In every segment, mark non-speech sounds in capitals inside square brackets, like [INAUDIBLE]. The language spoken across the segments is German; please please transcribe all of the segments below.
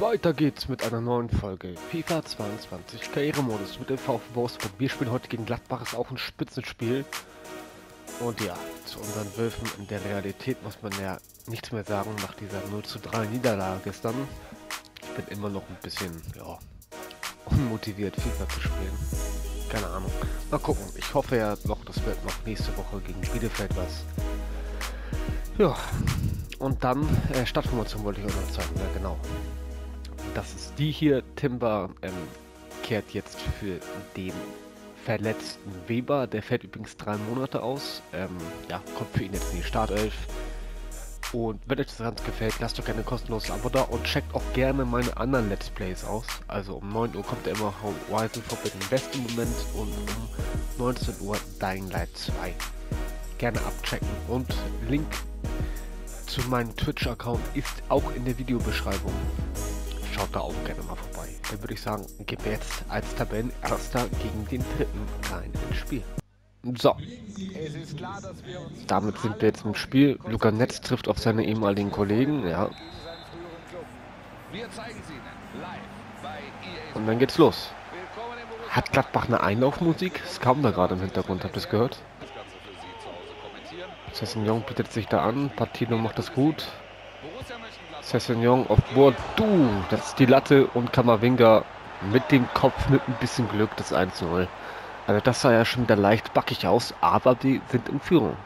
Weiter geht's mit einer neuen Folge FIFA 22 Karrieremodus mit dem VfB Wolfsburg. Wir spielen heute gegen Gladbach, ist auch ein Spitzenspiel. Und ja, zu unseren Wölfen in der Realität muss man ja nichts mehr sagen nach dieser 0 zu 3 Niederlage gestern. Ich bin immer noch ein bisschen, ja, unmotiviert FIFA zu spielen. Keine Ahnung. Mal gucken. Ich hoffe ja noch, das wird noch nächste Woche gegen Bielefeld was. Ja, und dann äh, Stadtformation wollte ich euch noch zeigen. Ja, genau. Das ist die hier. Timber ähm, kehrt jetzt für den verletzten Weber. Der fällt übrigens drei Monate aus. Ähm, ja, kommt für ihn jetzt in die Startelf. Und wenn euch das ganz gefällt, lasst doch gerne ein kostenloses Abo da und checkt auch gerne meine anderen Let's Plays aus. Also um 9 Uhr kommt immer Horizon Forbidden West im Moment und um 19 Uhr Dying Light 2. Gerne abchecken und Link zu meinem Twitch-Account ist auch in der Videobeschreibung. Schaut da auch gerne mal vorbei. Dann würde ich sagen, gehen wir jetzt als Tabellenerster gegen den dritten rein ins Spiel. So. Damit sind wir jetzt im Spiel. Luca Netz trifft auf seine ehemaligen Kollegen, ja. Und dann geht's los. Hat Gladbach eine Einlaufmusik? Es kam da gerade im Hintergrund, habt ihr es gehört? Sessignon bietet sich da an. Patino macht das gut. Sessignon auf Bordeaux. Das ist die Latte und Kammerwinger mit dem Kopf mit ein bisschen Glück das 1-0. Also das sah ja schon wieder leicht backig aus, aber die sind in Führung.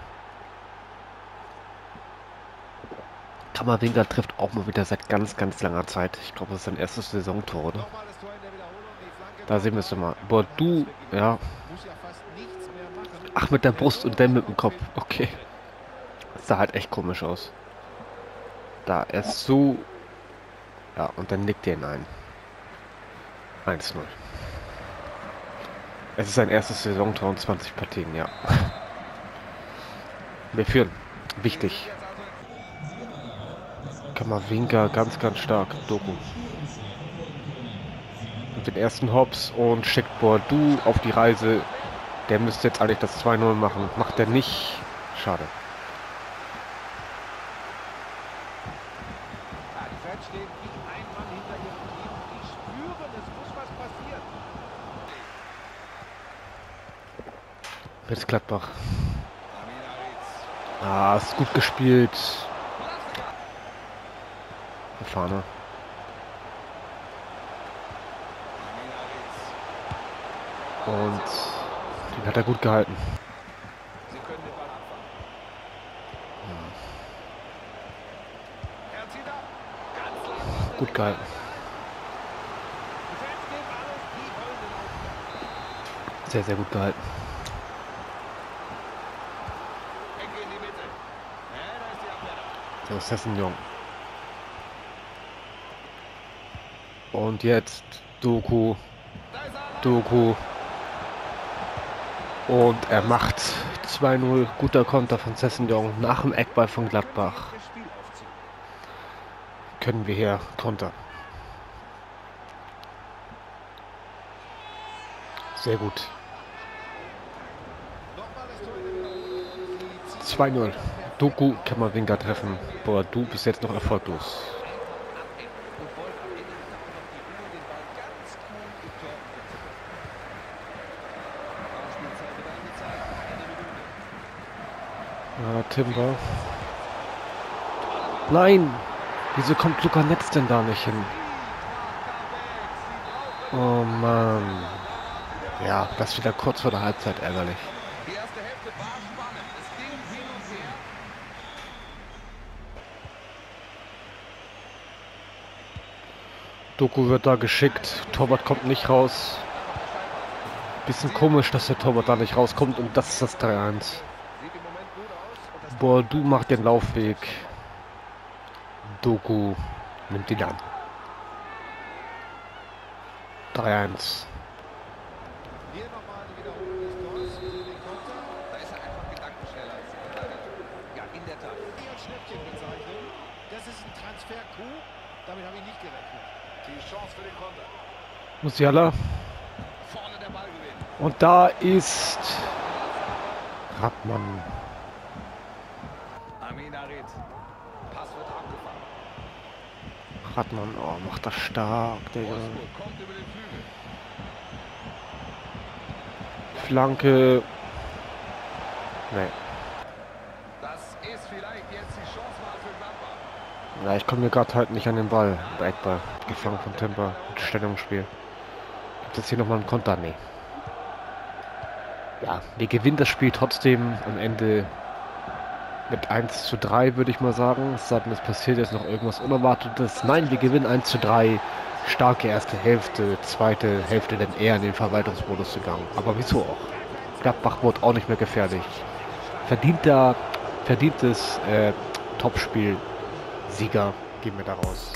Kammerwinger trifft auch mal wieder seit ganz, ganz langer Zeit. Ich glaube, das ist sein erstes Saisontor, oder? Da sehen wir es mal. Bordeaux, ja. Ach, mit der Brust und dann mit dem Kopf. Okay. Das sah halt echt komisch aus. Da, er ist so... Ja, und dann nickt er ihn ein. 1-0. Es ist sein erstes Saisontor und 20 Partien, ja. [LAUGHS] Wir führen. Wichtig. Kammerwinker ganz, ganz stark. Doku. Mit den ersten Hops und schickt Bordeaux auf die Reise. Der müsste jetzt eigentlich das 2-0 machen. Macht er nicht. Schade. Jetzt Gladbach. Ah, ist gut gespielt. Fahne. Und den hat er gut gehalten. Gut gehalten. Sehr, sehr gut gehalten. So, Sessignon. Und jetzt Doku. Doku. Und er macht 2-0. Guter Konter von Sessignon nach dem Eckball von Gladbach. Können wir hier Konter. Sehr gut. 2-0. Doku kann man Winger treffen. Boah, du bist jetzt noch erfolglos. Ja, Timber. Nein! Wieso kommt Luca Netz denn da nicht hin? Oh Mann. Ja, das wieder kurz vor der Halbzeit ärgerlich. Doku wird da geschickt. Torwart kommt nicht raus. Bisschen komisch, dass der Torwart da nicht rauskommt und das ist das 3-1. Bordu macht den Laufweg. Doku nimmt ihn an. 3-1. Das ist ein Transfer-Coup. Damit habe ich nicht gerechnet. Die Chance für den Konter. Musiala. Und da ist abgefangen. Radmann, oh, macht das stark, der Flanke. Nee. Ja, ich komme mir gerade halt nicht an den Ball. Eckball. Gefangen von Temper. Stellungsspiel. Gibt es hier nochmal einen Konter? Nee. Ja, wir gewinnen das Spiel trotzdem am Ende mit 1 zu 3, würde ich mal sagen. Es es passiert jetzt noch irgendwas Unerwartetes. Nein, wir gewinnen 1 zu 3. Starke erste Hälfte, zweite Hälfte dann eher in den Verwaltungsmodus gegangen. Aber wieso auch? Gladbach wurde auch nicht mehr gefährlich. Verdienter, verdientes äh, Topspiel Sieger gehen wir daraus.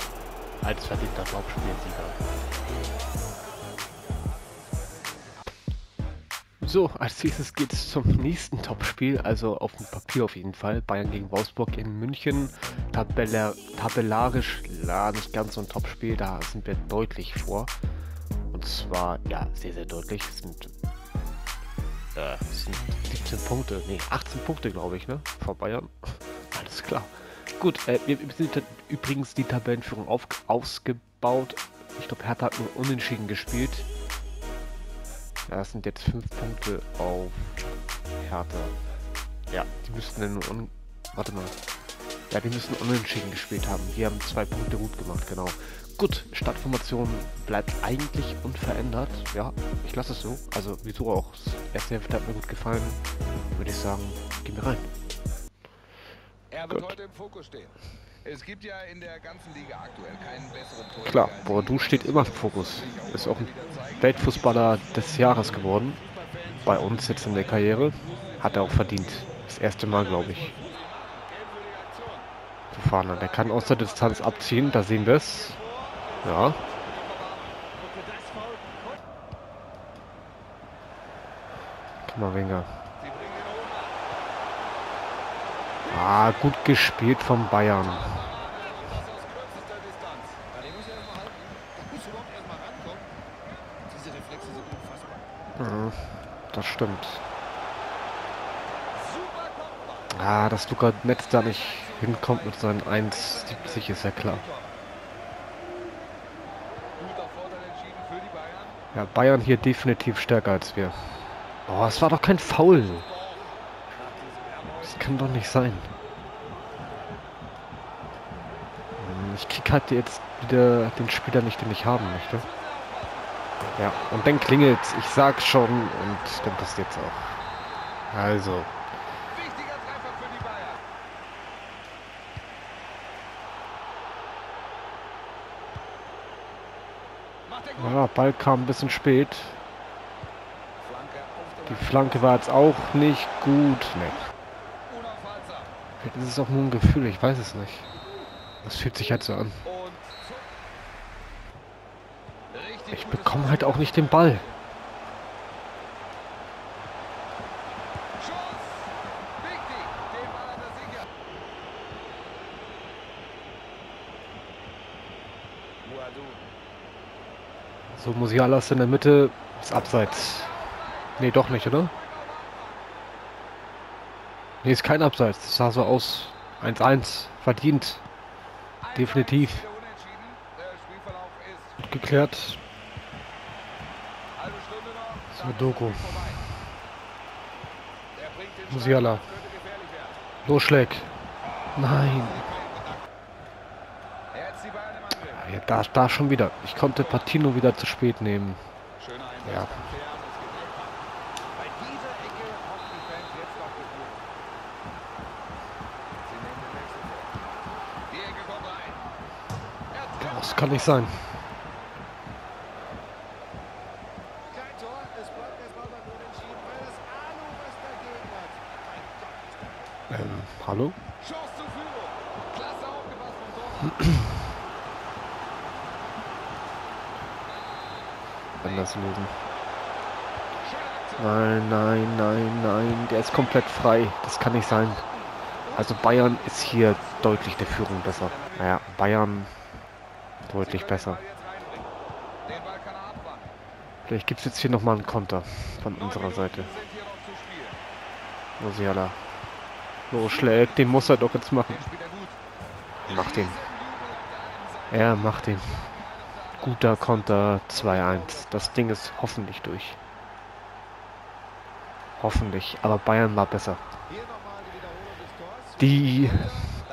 Als verdienter Topspielsieger. So, als nächstes geht es zum nächsten Topspiel, also auf dem Papier auf jeden Fall. Bayern gegen Wolfsburg in München. Tabeller, tabellarisch, ja, nicht ganz so ein Topspiel, da sind wir deutlich vor. Und zwar, ja, sehr, sehr deutlich. Es sind, äh, sind 17 Punkte, nee, 18 Punkte, glaube ich, ne? Vor Bayern. Alles klar. Gut, äh, wir sind übrigens die Tabellenführung auf, ausgebaut. Ich glaube, Hertha hat nur unentschieden gespielt. Ja, das sind jetzt 5 Punkte auf Hertha. Ja, die müssten dann nur un... Warte mal. Ja, die müssen unentschieden gespielt haben. Die haben zwei Punkte gut gemacht, genau. Gut, Startformation bleibt eigentlich unverändert. Ja, ich lasse es so. Also, wieso auch. Das erste Hälfte hat mir gut gefallen. Würde ich sagen, gehen wir rein. Er wird Gut. heute im Fokus stehen. Es gibt ja in der ganzen Liga aktuell keinen besseren Tor. Klar, Bordeaux steht immer im Fokus. Ist auch ein Weltfußballer des Jahres geworden. Bei uns jetzt in der Karriere. Hat er auch verdient. Das erste Mal, glaube ich. Fahner. Der kann aus der Distanz abziehen, da sehen wir es. Ja. Kammerwinger. Ah, gut gespielt von Bayern. Ja, das stimmt. Ah, dass Luca Netz da nicht hinkommt mit seinen 1,70 ist ja klar. Ja, Bayern hier definitiv stärker als wir. Oh, es war doch kein Foul. Das kann doch nicht sein. Hm, ich krieg halt jetzt wieder den Spieler nicht, den ich haben möchte. Ja, und dann klingelt Ich sag schon und dann passiert es auch. Also. Ja, Ball kam ein bisschen spät. Die Flanke war jetzt auch nicht gut. Nee. Das ist auch nur ein Gefühl, ich weiß es nicht. Das fühlt sich halt so an. Ich bekomme halt auch nicht den Ball. So, Musiala ist in der Mitte, ist abseits. Nee, doch nicht, oder? Nee, ist kein Abseits. Das sah so aus. 1-1. Verdient. Definitiv. Gut geklärt. So, Doku. Musiala. Losschläg. Nein. Ja, da, da schon wieder. Ich konnte Patino wieder zu spät nehmen. Ja. Das kann nicht sein. Ähm, hallo? Anders [CLEARS THROAT] lösen. Nein, nein, nein, nein. Der ist komplett frei. Das kann nicht sein. Also Bayern ist hier deutlich der Führung besser. Naja, Bayern Deutlich besser. Vielleicht gibt es jetzt hier nochmal einen Konter von unserer Seite. Musiala. So schlägt, den muss er doch jetzt machen. Macht den. Er macht den. Guter Konter 2-1. Das Ding ist hoffentlich durch. Hoffentlich. Aber Bayern war besser. Die,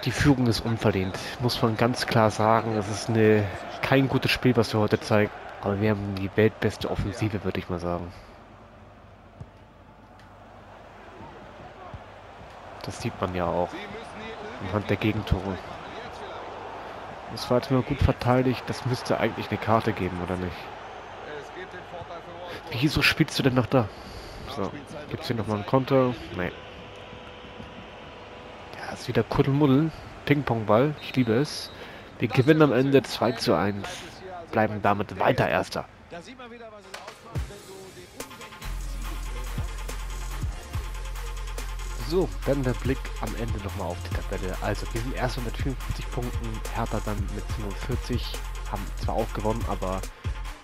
die Führung ist unverdient. Muss man ganz klar sagen. Es ist eine, kein gutes Spiel, was wir heute zeigen. Aber wir haben die weltbeste Offensive, würde ich mal sagen. Das sieht man ja auch anhand der Gegentore. Das war jetzt mal gut verteidigt. Das müsste eigentlich eine Karte geben, oder nicht? Wieso spielst du denn noch da? So, gibt es hier nochmal einen Konter? Nee. Ja, ist wieder Kuddelmuddel. Ping-Pong-Ball. Ich liebe es. Wir gewinnen am Ende 2 zu 1. Bleiben damit weiter Erster. Da sieht man wieder, was es ausmacht, wenn du So, dann der Blick am Ende nochmal auf die Tabelle. Also, wir sind erst mit 54 Punkten, Hertha dann mit 47, haben zwar auch gewonnen, aber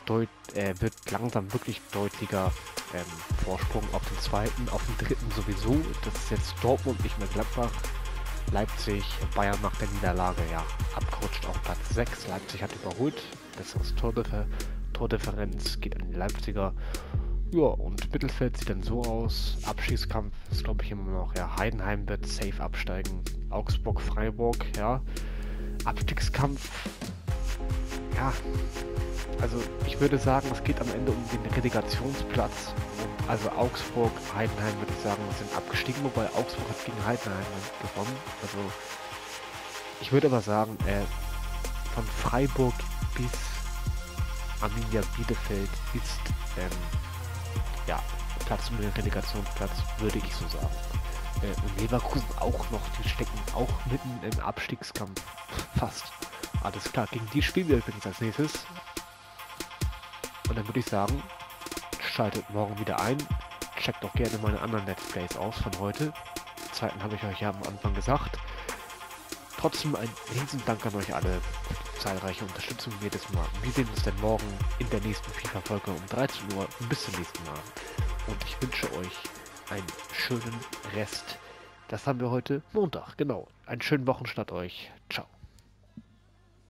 deut äh, wird langsam wirklich deutlicher ähm, Vorsprung auf den zweiten, auf den dritten sowieso. Das ist jetzt Dortmund, nicht mehr Gladbach. Leipzig, Bayern nach der Niederlage, ja, abgerutscht auf Platz 6. Leipzig hat überholt. Besseres Tordiffer Tordifferenz geht an die Leipziger. Ja, und Mittelfeld sieht dann so aus. Abschießkampf ist, glaube ich, immer noch. Ja, Heidenheim wird safe absteigen. Augsburg, Freiburg, ja. Abstiegskampf. Ja, also ich würde sagen, es geht am Ende um den Relegationsplatz. Also Augsburg, Heidenheim würde ich sagen, sind abgestiegen, wobei Augsburg hat gegen Heidenheim gewonnen. Also ich würde aber sagen, äh, von Freiburg bis Arminia Bielefeld ist ähm, ja, Platz um den Relegationsplatz, würde ich so sagen. Äh, und Leverkusen auch noch, die stecken auch mitten im Abstiegskampf. Fast. Alles klar, gegen die spielen wir übrigens als nächstes. Und dann würde ich sagen, schaltet morgen wieder ein. Checkt auch gerne meine anderen Let's Plays aus von heute. Die zweiten habe ich euch ja am Anfang gesagt. Trotzdem ein riesen Dank an euch alle zahlreiche Unterstützung jedes Mal. Wir sehen uns dann morgen in der nächsten FIFA-Folge um 13 Uhr. Bis zum nächsten Mal. Und ich wünsche euch einen schönen Rest. Das haben wir heute Montag, genau. Einen schönen Wochenstart euch. Ciao.